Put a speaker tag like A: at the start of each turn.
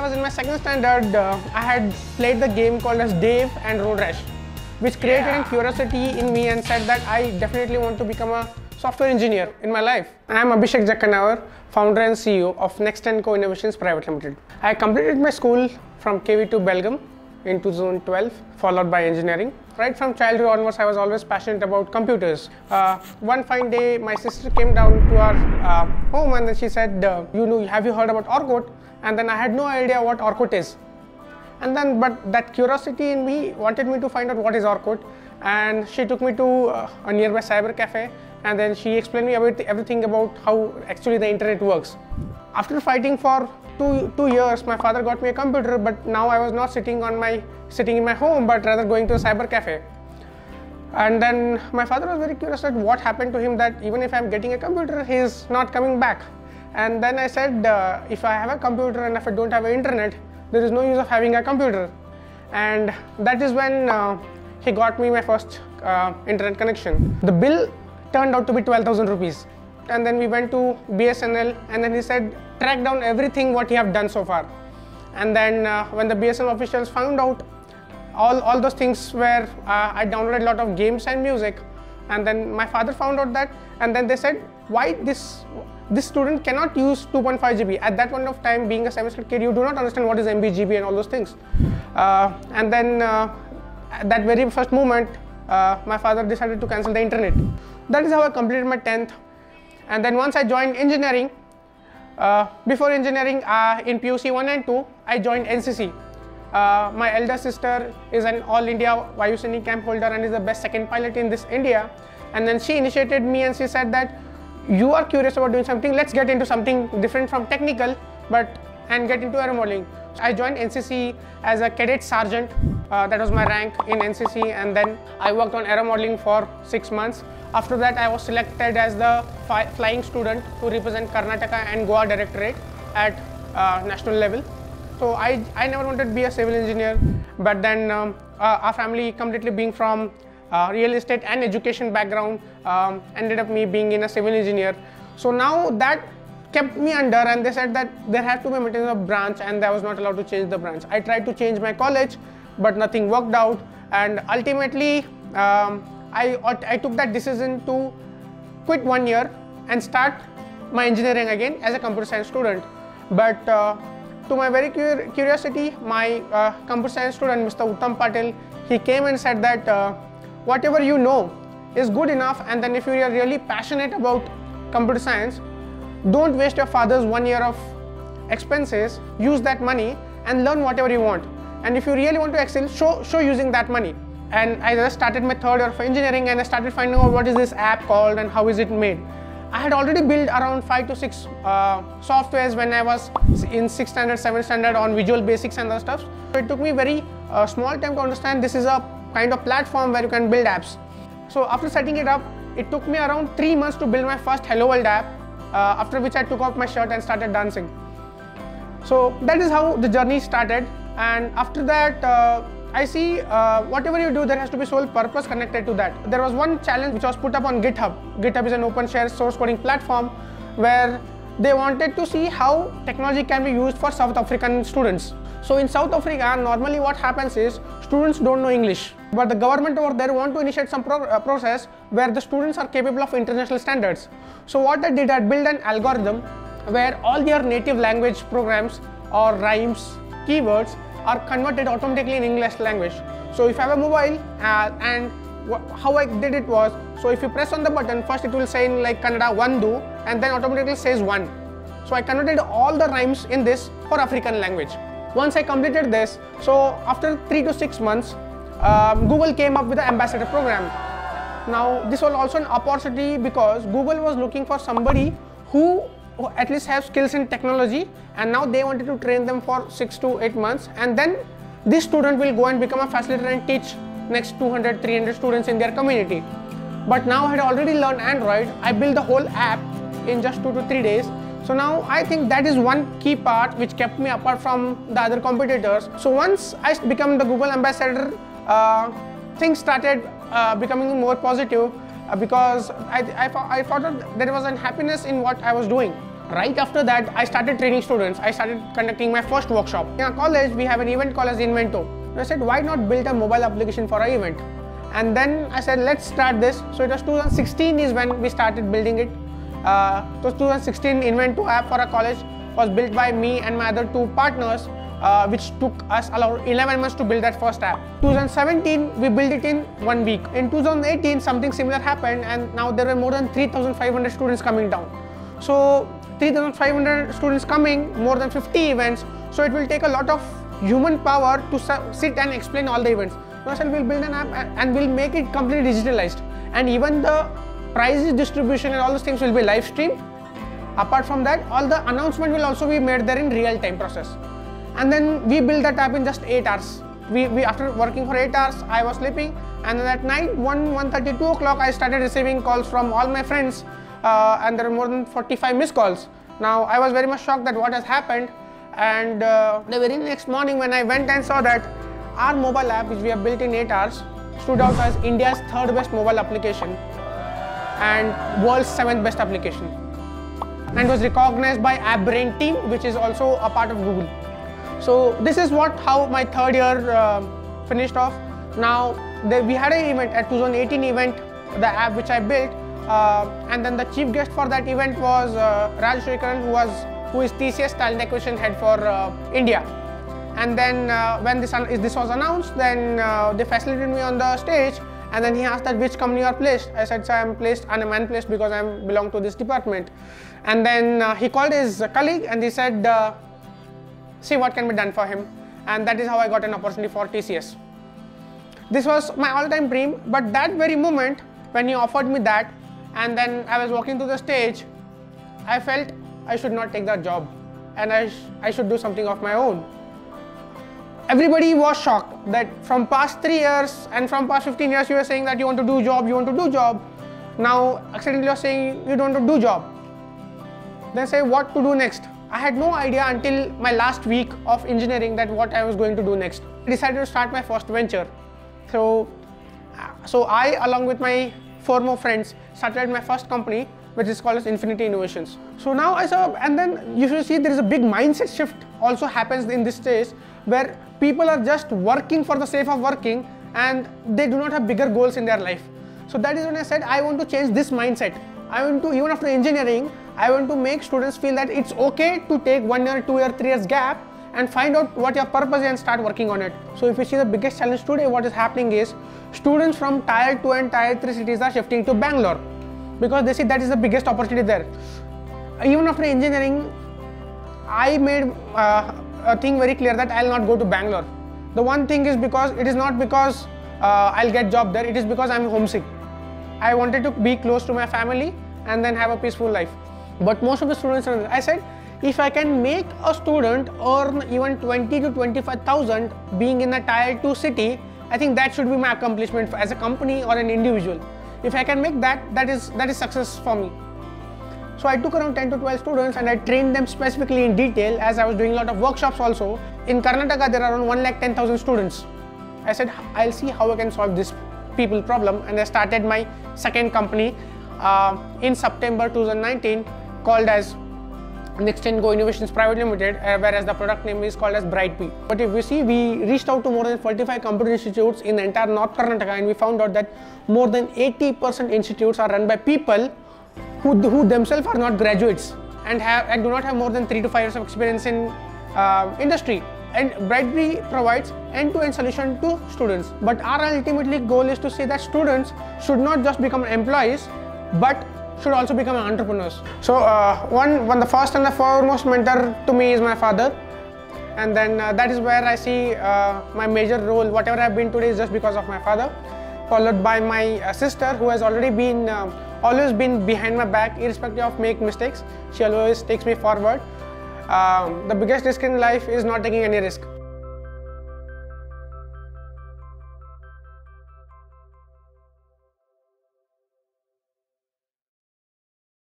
A: I was in my second standard, uh, I had played the game called as Dave and Road Rash, which created a curiosity in me and said that I definitely want to become a software engineer in my life. I am Abhishek Jakkannavar, founder and CEO of NextAndCo Innovations Private Limited. I completed my school from KV to Belgaum in 2012, followed by engineering. Right from childhood onwards, I was always passionate about computers. Uh, one fine day, my sister came down to our uh, home and then she said, uh, "You know, have you heard about Orkut?" And then I had no idea what Orkut is. And then, but that curiosity in me wanted me to find out what is Orkut. And she took me to uh, a nearby cyber cafe and then she explained me about everything about how actually the internet works. After fighting for two, two years, my father got me a computer, but now I was not sitting on my sitting in my home, but rather going to a cyber cafe. And then my father was very curious at what happened to him that even if I'm getting a computer, he's not coming back. And then I said, uh, if I have a computer and if I don't have internet, there is no use of having a computer. And that is when uh, he got me my first uh, internet connection. The bill turned out to be 12,000 rupees. And then we went to BSNL and then he said, track down everything what you have done so far. And then uh, when the BSNL officials found out all, all those things where uh, I downloaded a lot of games and music and then my father found out that and then they said why this this student cannot use 2.5 GB at that point of time being a semester kid you do not understand what is MBGB and all those things. Uh, and then uh, at that very first moment uh, my father decided to cancel the internet. That is how I completed my 10th and then once I joined engineering uh, before engineering uh, in PUC 1 and 2 I joined NCC uh, my elder sister is an all India Vayu camp holder and is the best second pilot in this India. And then she initiated me and she said that you are curious about doing something, let's get into something different from technical, but and get into aero modeling. I joined NCC as a cadet sergeant. Uh, that was my rank in NCC and then I worked on aero modeling for six months. After that, I was selected as the flying student to represent Karnataka and Goa Directorate at uh, national level. So I, I never wanted to be a civil engineer, but then um, uh, our family completely being from uh, real estate and education background um, ended up me being in a civil engineer. So now that kept me under and they said that there had to be a maintenance of branch and I was not allowed to change the branch. I tried to change my college, but nothing worked out and ultimately um, I, I took that decision to quit one year and start my engineering again as a computer science student. But uh, to my very cur curiosity, my uh, computer science student, Mr. Uttam Patil, he came and said that uh, whatever you know is good enough and then if you are really passionate about computer science, don't waste your father's one year of expenses, use that money and learn whatever you want. And if you really want to excel, show, show using that money. And I just started my third year of engineering and I started finding out what is this app called and how is it made. I had already built around five to six uh, softwares when I was in sixth standard, seventh standard on Visual Basics and other stuff. So it took me very uh, small time to understand this is a kind of platform where you can build apps. So after setting it up, it took me around three months to build my first Hello World app, uh, after which I took off my shirt and started dancing. So that is how the journey started and after that uh, I see uh, whatever you do, there has to be sole purpose connected to that. There was one challenge which was put up on GitHub. GitHub is an open share source coding platform where they wanted to see how technology can be used for South African students. So in South Africa, normally what happens is students don't know English, but the government over there want to initiate some pro uh, process where the students are capable of international standards. So what they did, I built an algorithm where all their native language programs or rhymes, keywords are converted automatically in English language. So if I have a mobile uh, and how I did it was, so if you press on the button, first it will say in like Kannada one do and then automatically says one. So I converted all the rhymes in this for African language. Once I completed this, so after three to six months, um, Google came up with the ambassador program. Now this was also an opportunity because Google was looking for somebody who at least have skills in technology and now they wanted to train them for 6 to 8 months and then this student will go and become a facilitator and teach next 200 300 students in their community but now I had already learned Android I built the whole app in just 2 to 3 days so now I think that is one key part which kept me apart from the other competitors so once I become the Google ambassador uh, things started uh, becoming more positive uh, because I, I, I thought there was an happiness in what I was doing Right after that, I started training students. I started conducting my first workshop. In our college, we have an event called as Invento. I said, why not build a mobile application for our event? And then I said, let's start this. So it was 2016 is when we started building it. Uh, so 2016 Invento app for a college was built by me and my other two partners uh, which took us around 11 months to build that first app. 2017, we built it in one week. In 2018, something similar happened and now there were more than 3,500 students coming down. So 3,500 students coming, more than 50 events. So it will take a lot of human power to sit and explain all the events. We'll build an app and we'll make it completely digitalized. And even the prices distribution and all those things will be live streamed. Apart from that, all the announcement will also be made there in real time process and then we built that app in just 8 hours. We, we after working for 8 hours, I was sleeping and then at night 1, 1.30, 2 o'clock I started receiving calls from all my friends uh, and there were more than 45 missed calls. Now I was very much shocked that what has happened and uh, the very next morning when I went and saw that our mobile app which we have built in 8 hours stood out as India's third best mobile application and world's seventh best application and was recognized by AppBrain team which is also a part of Google. So this is what how my third year uh, finished off. Now the, we had an event at 2018 event, the app which I built, uh, and then the chief guest for that event was uh, Raj Srikaran, who was who is TCS talent acquisition head for uh, India. And then uh, when this this was announced, then uh, they facilitated me on the stage. And then he asked that which company you are placed. I said, so I'm placed, and I'm placed because I belong to this department. And then uh, he called his colleague and he said, uh, see what can be done for him and that is how I got an opportunity for TCS. This was my all-time dream but that very moment when he offered me that and then I was walking to the stage, I felt I should not take that job and I, sh I should do something of my own. Everybody was shocked that from past 3 years and from past 15 years you were saying that you want to do job, you want to do job. Now accidentally you're saying you don't want to do job. Then say what to do next. I had no idea until my last week of engineering that what I was going to do next. I decided to start my first venture. So, so I along with my four more friends started my first company which is called as Infinity Innovations. So now I saw and then you should see there is a big mindset shift also happens in this stage where people are just working for the sake of working and they do not have bigger goals in their life. So that is when I said I want to change this mindset. I want to even after engineering I want to make students feel that it's okay to take one year, two year, three years gap and find out what your purpose is and start working on it. So if you see the biggest challenge today, what is happening is students from tier 2 and tier 3 cities are shifting to Bangalore because they see that is the biggest opportunity there. Even after engineering, I made uh, a thing very clear that I'll not go to Bangalore. The one thing is because it is not because uh, I'll get job there, it is because I'm homesick. I wanted to be close to my family and then have a peaceful life. But most of the students, I said, if I can make a student earn even 20 to 25,000 being in a tier 2 city, I think that should be my accomplishment as a company or an individual. If I can make that, that is, that is success for me. So I took around 10 to 12 students and I trained them specifically in detail as I was doing a lot of workshops also. In Karnataka, there are around 1 lakh 10,000 students. I said, I'll see how I can solve this people problem and I started my second company uh, in September 2019 called as NextAndCo Innovations Private Limited, uh, whereas the product name is called as Brightbee. But if you see, we reached out to more than 45 computer institutes in the entire North Karnataka and we found out that more than 80% institutes are run by people who, who themselves are not graduates and, have, and do not have more than 3 to 5 years of experience in uh, industry. And Brightbee provides end-to-end -end solution to students. But our ultimately goal is to say that students should not just become employees, but should also become entrepreneurs. So uh, one, one the first and the foremost mentor to me is my father. And then uh, that is where I see uh, my major role, whatever I've been today is just because of my father. Followed by my uh, sister who has already been, uh, always been behind my back irrespective of make mistakes. She always takes me forward. Um, the biggest risk in life is not taking any risk.